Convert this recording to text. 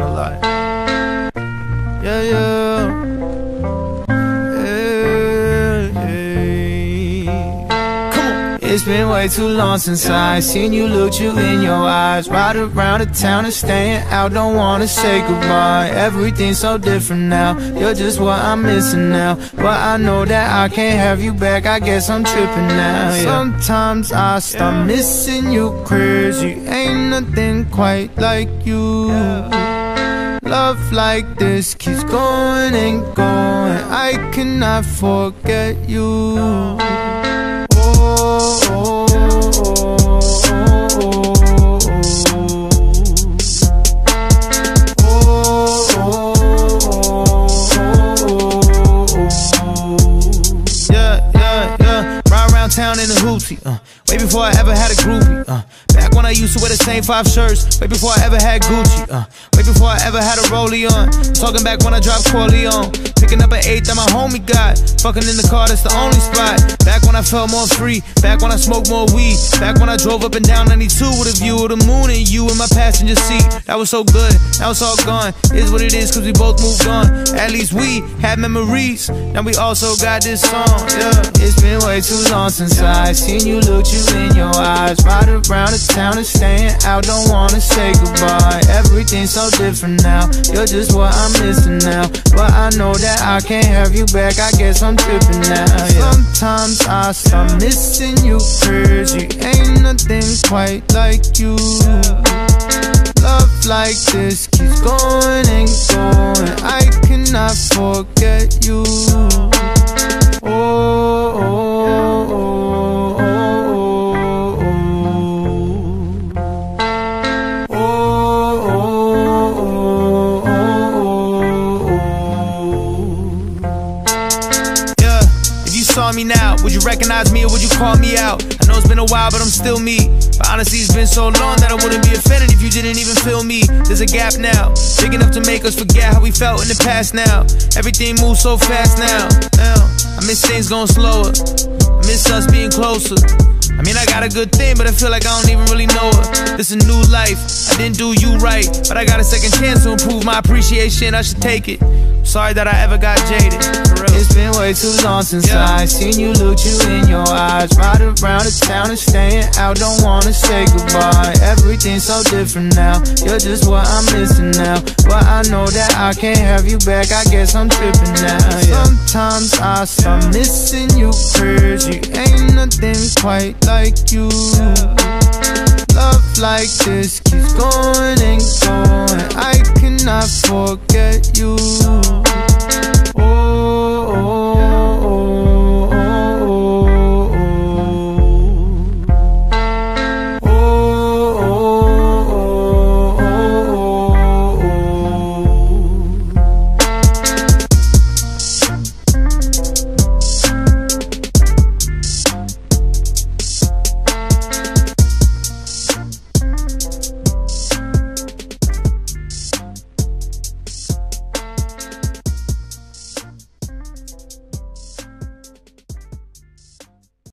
thinking a lot. Yeah, yeah. It's been way too long since I seen you look you in your eyes. Ride around the town and staying out, don't wanna say goodbye. Everything's so different now, you're just what I'm missing now. But I know that I can't have you back, I guess I'm tripping now yeah. Sometimes I start missing you crazy Ain't nothing quite like you Love like this keeps going and going. I cannot forget you town in a hoopty. Uh, way before I ever had a groupie. Uh, back when I used to wear the same five shirts. Way before I ever had Gucci. Uh, way before I ever had a rollie on. Talking back when I dropped Corleone. Picking up an eighth that my homie got. Fucking in the car, that's the only spot. Back felt more free. Back when I smoked more weed. Back when I drove up and down 92 with a view of the moon and you in my passenger seat. That was so good. Now it's all gone. Is what it is, cause we both moved on. At least we had memories. Now we also got this song. Yeah, it's been way too long since I seen you look you in your eyes. Ride around the town and staying out, don't wanna say goodbye. Everything's so different now. You're just what I'm missing now. But I know that I can't have you back. I guess I'm tripping now. Yeah. Sometimes I start missing you crazy. Ain't nothing quite like you. Love like this keeps going and going. I cannot forget you. Saw me now, would you recognize me or would you call me out? I know it's been a while, but I'm still me. But honestly, it's been so long that I wouldn't be offended if you didn't even feel me. There's a gap now, big enough to make us forget how we felt in the past now. Everything moves so fast now. Now, I miss things going slower. I miss us being closer. I mean, I got a good thing, but I feel like I don't even really. This a new life. I didn't do you right, but I got a second chance to improve my appreciation. I should take it. Sorry that I ever got jaded. It's been way too long since yeah. I seen you look you in your eyes. Ride around the town and staying out, don't wanna say goodbye. Everything's so different now. You're just what I'm missing now. But I know that I can't have you back. I guess I'm tripping now. Yeah. Sometimes I start missing you crazy. Ain't nothing quite like you love like this keeps going and going. I cannot forget you.